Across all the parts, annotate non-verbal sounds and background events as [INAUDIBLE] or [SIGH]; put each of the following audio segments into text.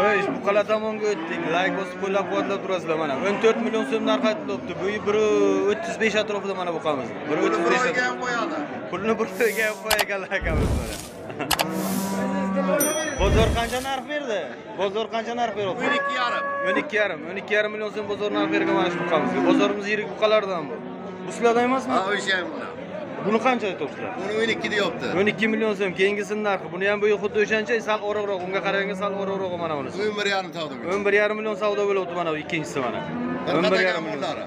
Qo'yish, bu qala tomonga o'tdik. Like bosib qo'llab quvvatlab turasizlar mana. 14 million so'm narx aytilyapti. Bu 1.35 atrofida mana bu qamiz. 1.35 Birovga ham qo'yadi. Pulni bir to'yga olib qo'yganlar akamiz mana. Bozor qancha narx berdi? Bozor qancha narx beryapti? 12 yarim. 12 yarim, 12 yarim million so'm bozor narx bergan mana shu qamizga. Bozorimiz yirik buqalardan bu. Bu sizlardan emasmi? Ha, o'sha buni. Buni qancha aytyapsizlar? Buni 12 deyapti. 12 million so'm kengisini narxi. Buni ham bo'yi xuddi o'shancha sal oriqroq, unga qaraganda sal oriqroq mana bunisi. 11 yarim savdo. 11,5 million savdo bo'lyapti mana bu ikkinchisi mana. 11,5 million. millionlari.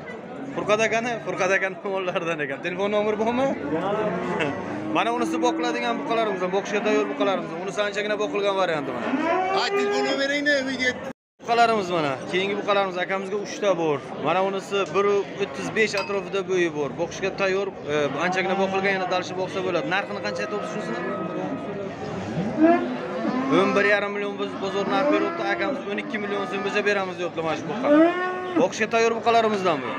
Furqat akani, Furqat akani mollaridan ekan. Telefon nomeri bormi? [LAUGHS] Mana unisi boqiladigan buqalarimizdan, boqishga tayyor buqalarimizdan. Unisi anchagina boqilgan varianti mana. Ha, telefon nomeringni video Buqalarimiz mana. Keyingi buqalarimiz akamizga 3 ta bor. Mana unisi 1.35 atrofida bo'yi bor. Boqishga tayyor, e, anchagina boqilgan yana dalshi boqsa bo'ladi. Narxini qancha aytyapsiz shunisini? 11,5 million bozor narx beryapti. Akamiz 12 million so'm beramiz deyapti mana shu buqa. Boqishga tayyor buqalarimizdan bu.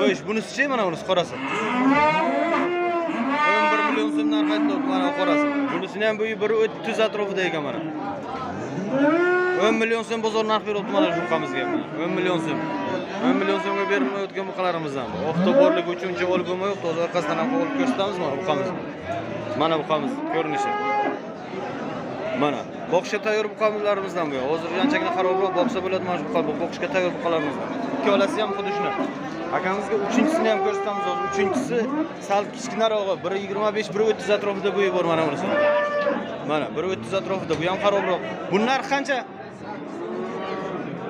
xo'sh bunisichi mana bunisi qorasi. 11 million so'm narx aytyapti mana qorasi. Bunisini ham bo'yi 1.30 atrofida ekan mana. 10 million so'm bozor narx beryapti mana shu buqamizga. 10 million so'm. 10 million so'mga berilmayotgan buqalarimizdan bu. Oftob borligi uchuncha olib bo'lmayapti. Hozir orqasidan ham olib ko'rsatamiz mana buqamiz. Mana buqamiz ko'rinishi. Mana boqishga tayyor buqamilarimizdan bu. Hozir anchagina xarobroq boqsa bo'ladi mana shu buqa. Boqishga tayyor buqalarimizdan. Ikkalasi ham xuddi shuni. Akamizga uchinchisini ham ko'rsatamiz hozir. Uchinchisi sal kichkinarog'i 1.25 1.30 atrofida bo'yi bor mana bunisi. Mana 1.30 atrofida bu ham xarobroq. Bu narx qancha?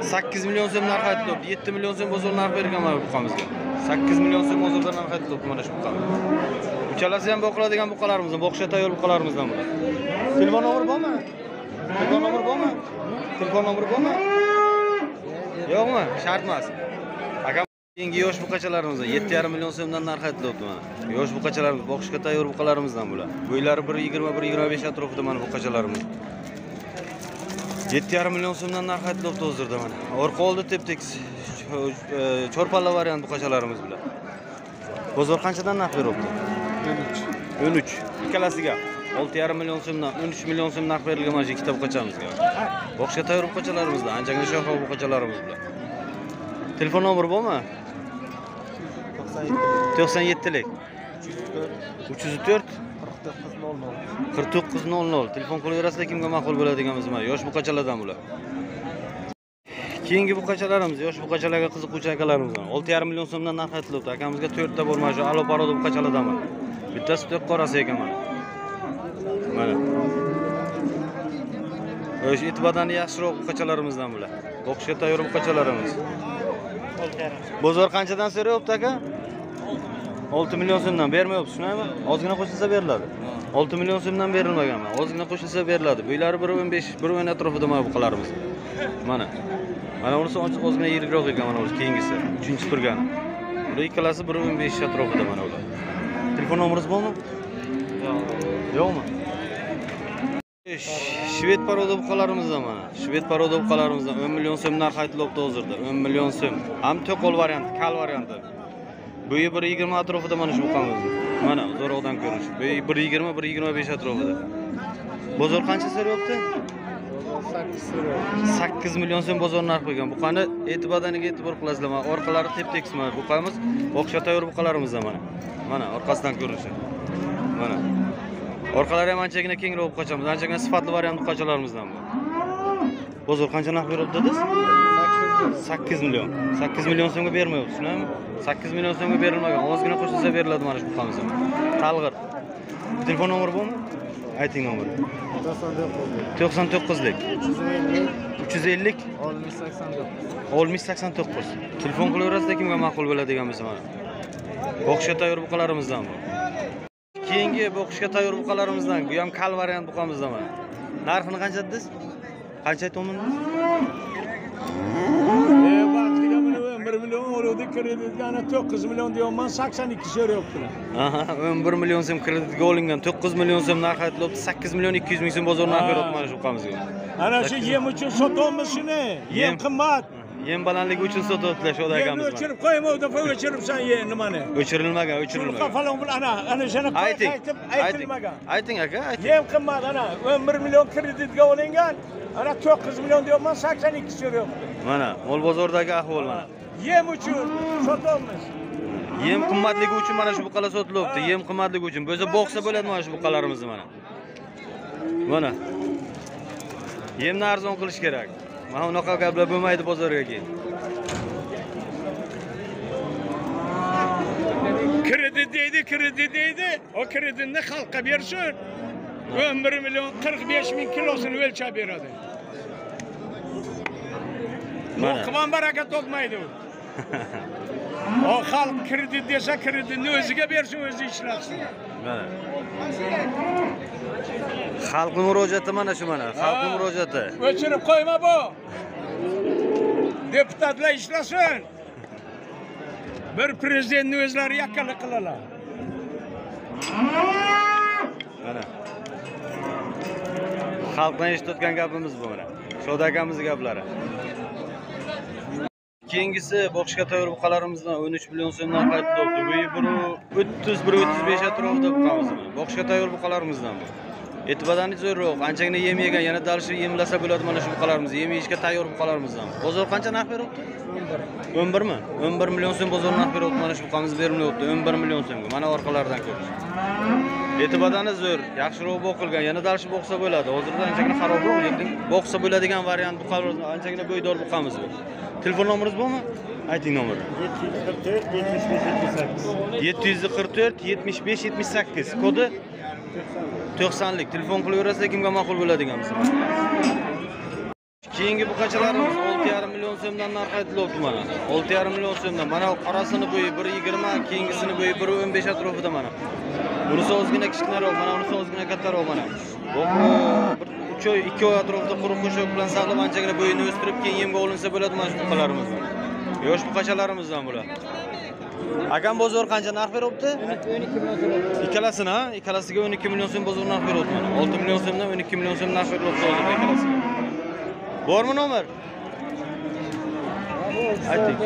8 million so'm narx aytilyapti. 7 million so'm bozor narx bergan mana bu buqamizga. 8 million so'm bozorda narx aytilyapti mana shu buqamiz. Uchalasi ham boqiladigan buqalarimizdan, boqishga tayyor buqalarimizdan bular. Telefon nomeri bormi? Telefon nomeri bormi? Telefon nomeri bormi? Yo'qmi? Shart emas. Aka keyingi yosh buqachalarimizdan 7,5 million so'mdan narx aytilyapti mana. Yosh buqachalarimiz boqishga tayyor buqalarimizdan bular. Bo'ylari 1.20-1.25 atrofida mana buqachalarimiz. 7,5 million so'mdan narx aytilyapti hozirda mana. Orqa oldi tep-tekis cho'rpalla variant buqachalarimiz bular. Bozor qanchadan narx beryapti? 13. 13. Ikkalasiga 6,5 million so'mdan 13 million so'm narx berilgan mana shu ikkita buqachamizga. Boqishga tayyor buqachalarimiz-da, anchagina sho'x buqachalarimiz bular. Telefon nomeri bormi? 97lik 304 4900 telefon qilaverasizlar kimga ma'qul bo'ladigan mana yosh buqachalardan bular? Keyingi buqachalarimiz yosh buqachalarga qiziquvchi akalarimiz olti 6,5 million so'mdan narx aytilyapti akamizga 4 ta bor mana shu alo paroda buqachalardan mana bittasi to'q qorasi ekan mana. Mana. O'sha it badani yaxshiroq buqachalarimizdan bular. Boqishga tayyor buqachalarimiz bozor qanchadan so'rayapti aka? 6 million so'mdan bermayapti shunaqami ozgina qo'shilsa beriladi. 6 million so'mdan berilmagan mana ozgina qo'shilsa beriladi. Buylari 1.15 1.10 atrofida mana buqalarimiz mana. Mana bunisi ozgina yirikroq ekan mana bunisi keyingisi uchinchi turgani bular ikkalasi 1.15 atrofida mana ular. Telefon nomeringiz bormi yo'qmi? Shved paroda buqalarimizdan mana. Shved paroda buqalarimizdan 10 million so'm narx aytilyapti hozirda. 10 million so'm. Ham to'qol varianti kal varianti bo'yi 1.20 atrofida mana shu buqamiz mana zo'roqdan ko'rinish bo'yi 1.20 1.25 atrofida. Bozor qancha so'rayapti 8 million so'm bozor narx qo'ygan. Buqani eti badaniga e'tibor qilasizlar mana. Orqalari tep tekis mana. Buqamiz boqishga tayyor buqalarimizdan mana. Mana orqasidan ko'rinishi. Mana. Orqalari ham anchagina kengroq buqachamiz anchagina sifatli variant buqachalarimizdan bu bozor qancha narx beryapti dedingiz 8 million. 8 million so'mga bermayapti tushunami 8 million so'mga berilmagan ozgina qo'shilsa beriladi mana shu buqamiz talg'ir. Telefon nomeri bormi? Ayting nomeri. 99lik 350 oltmish sakson to'qqiz. Telefon qilaverasizda kimga ma'qul bo'ladigan bo'lsa mana. Boqishga tayyor buqalarimizdan bu. Keyingi boqishga tayyor buqalarimizdan bu ham kal variant buqamizdan mana. Narxini qancha dedingiz? Qancha aytyapman bir million oluvdi kreditgani to'qqiz million deyapman sakson ikki so'rayaptilar Aha, 11 million so'm kreditga olingan 9 million so'm narx aytilyapti 8 million 200 ming so'm bozor narx beryapti mana shu buqamizga ana shu yem uchun sotyapmiz shuni Yem. qimmat yem balandligi uchun sotyaptilar shoda yemni akamiz mana. o'chirib qo'ymovdi o'chiribsan ye nimani o'chirilmagan o'chirilmagan falon bilan ana ana shuni aytib ayting aytilmagan ayting aka ayting yem qimmat ana o'n bir million kreditga olingan Ana 9 milyon diyorman 82 so'rayapti. Mana mol bozordagi ahvol mana. Yem uchun sotamiz. Yem qimmatligi uchun mana shu buqalar sotilyapti. Yem qimmatligi uchun. Bo'lsa boqsa bo'ladi mana shu buqalarimizni mana. Mana. Yemni arzon qilish kerak. Mana unaqa gaplar bo'lmaydi bozorga keyin. Kredi deydi, kredi deydi. O kredini xalqqa bersin. 11 milyon 45 bin kilosunu o'lchab beradi. Muqman baraka topmaydi u. [LAUGHS] O xalq kredit desa kreditni o'ziga bersin, o'zi ishlatsin. Mana. Xalqning murojaati mana shu mana. Xalqning murojaati. O'chirib qo'yma bu. Deputatlar ishlasin. Bir prezidentni o'zlari yakkalik qilalar. Mana. Xalqdan eshitayotgan gapimiz bu mana. Shoda akamizni gaplari. Keyingisi boqishga tayyor buqalarimizdan 13 million so'mdan qaytdi. Bu bir 30 bir 35 atrofida buqamiz. Boqishga tayyor buqalarimizdan bu. E'tibordan zo'rroq, anchagina yem yegan, yana dalshi yemlasa bo'ladi mana shu buqalarimiz. Yem yeyishga tayyor buqalarimizdan. Bozor qancha narx beryapti? 11 mi? 11 million so'm bozor narx beryapti mana shu buqamiz berilmayapti. 11 million so'mga. Mana orqalaridan ko'rish. E'tibordan zo'r, yaxshiroq boqilgan, yana dalshi boqsa bo'ladi. Hozirda anchagina xarobroq, lekin boqsa bo'ladigan variant buqa anchagina bo'ydor buqamiz bu. Telefon nomeringiz bormi? Ayting nomerni. 744 75 78 kodi 90lik. Telefon qilaverasizlar kimga ma'qul bo'ladigan bo'lsa. Keyingi buqachalarimiz 6,5 million so'mdan narx aytilyapti mana. 6,5 million so'mdan. Mana qorasini bo'yi 1.20, keyingisini bo'yi 1.15 atrofida mana. Bunisi ozgina kichkinaroq, mana unisi ozgina kattaroq mana. Bu bir uch oy, 2 oy atrofida quruq qo'shoq bilan saqlab anchagina bo'yini o'stirib keyin yemga olinsa bo'ladi mana shu buqalarimiz. Yosh buqachalarimizdan bular. Akam bozor qancha narx beryapti? 12 million so'm. Ikkalasini, ha? Ikkalasiga 12 million so'm bozor narx beryapti mana. 6 million so'mdan 12 million so'm narx beryapti hozir ikkalasiga. Bormi nomer? Ayting.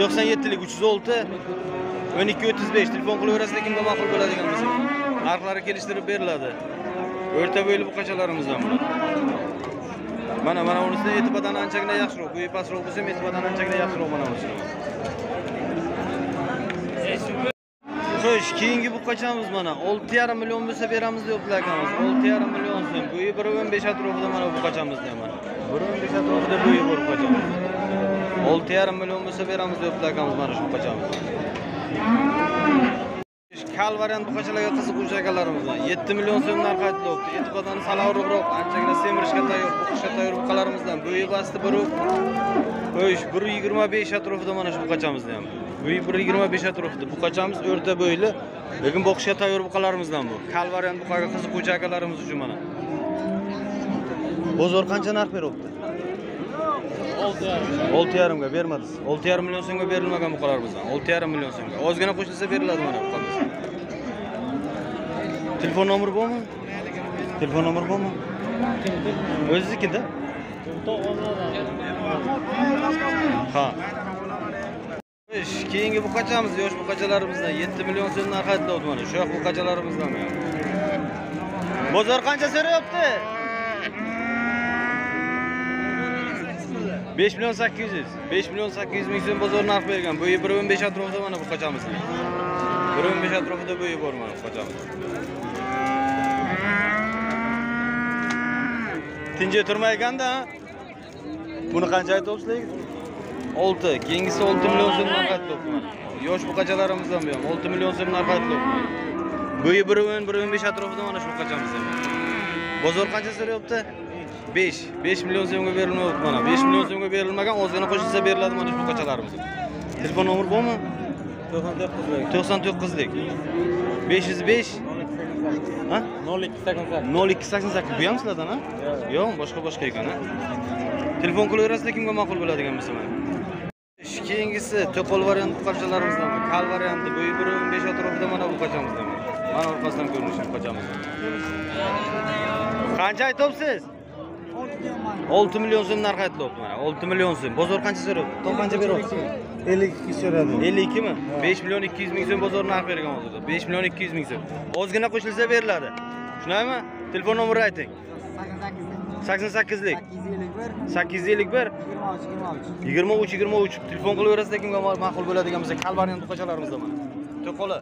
97lik 306 1235 telefon qilaverasizlar kimga ma'qul bo'ladigan bo'lsa. Narxlari kelishtirib beriladi. O'rta bo'yli buqachalarimizdan bular. Mana mana unisi badani anchagina yaxshiroq. Bu pastroq bo'lsa ham e'tibordan anchagina yaxshiroq mana bunisi Xo'sh, keyingi buqachamiz mana 6,5 million bo'lsa beramiz deyaptilar akamiz. 6,5 million so'm. Bu 1.15 atrofida mana bu buqachamizni ham mana. 1.15 atrofida bu bor buqachamiz. 6,5 million bo'lsa beramiz deyaptilar akamiz mana shu buqachamizni. Kal variant buqachalarga qiziquvchi akalarimizdan 7 million so'm narxi aytilyapti. E'tibordan salorroq, anchagina semirishga tayyor, o'qishga tayyor buqalarimizdan bo'yi basti bir Xo'sh, 1.25 atrofida mana shu buqachamizni ham. Bu 1.25 atrofida buqachamiz o'rta bo'yli, lekin boqishga tayyor buqalarimizdan bu. Kal variant buqaga qiziquvchi akalarimiz uchun mana. Bozor qancha narx beryapti? 6,5 ga bermadingiz. 6,5 million so'mga berilmagan buqalarimizdan. 6,5 million so'mga. Ozgina qo'shilsa beriladi mana buqamiz. Telefon nomeri bormi? Telefon nomeri bormi? O'ziznikida? Ha. Ish, keyingi buqachamiz, yosh buqachalarimizdan 7 million so'm narx aytilyapti mana. Shu yoq buqachalarimizdan ham. Bozor qancha so'rayapti? 5 million 800. 5 million 800 ming so'm bozor narx bergan. Bo'yi 1.15 atrofida mana buqachamiz. 1.15 atrofida bo'yi bor mana buqachamiz. Tinja turmayganda buni qancha aytyapsizlar? 6. Keyingisi 6 million so'm narx aytyapti mana. Yosh buqachalarimizdan bu ham 6 million so'm narx aytyapti. Bo'yi 1.10 1.15 atrofida mana shu buqachamiz ham. Bozor qancha so'rayapti? 5. 5 million so'mga berilmayapti mana. 5 million so'mga berilmagan, ozgina qo'shilsa beriladi mana shu buqachalarimiz. Telefon nomeri bormi? 99lik. 505 Ha? 0288 0288 bu ham sizlardan ha? Yo'q, boshqa boshqa ekan ha. Telefon qilaverasizlar kimga ma'qul bo'ladigan bo'lsa mana. Keyingisi to'qol variant buqachalarimizdan, kal varianti bo'yi 1.15 atrofida mana bu buqachamizdan. Mana orqasidan ko'rinishi buqachamiz. Qancha aytyapsiz? 6 million so'm narx aytilyapti mana. 6 million so'm. Bozor qancha so'rayapti? Top qancha beryapti? 52 so'radi 52 mi? 5 million 200 ming so'm bozor narx bergan hozirda. 5 million 200 ming so'm. Ozgina qo'shilsa beriladi. Shundaymi? Telefon nomerini ayting. 88lik 851 851 23 23 23 23 telefon qilaverasizlar kimga ma'qul bo'ladigan bo'lsa kalbarning to'qachalarimiz mana to'qoli